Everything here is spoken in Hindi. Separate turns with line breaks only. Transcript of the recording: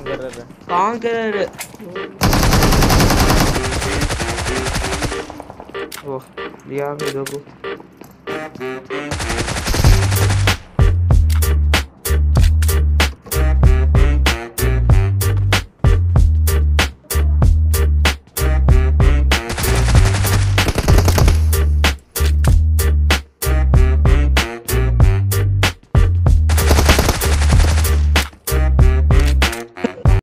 कांगरर
कांकरर ओ लिया मेरे को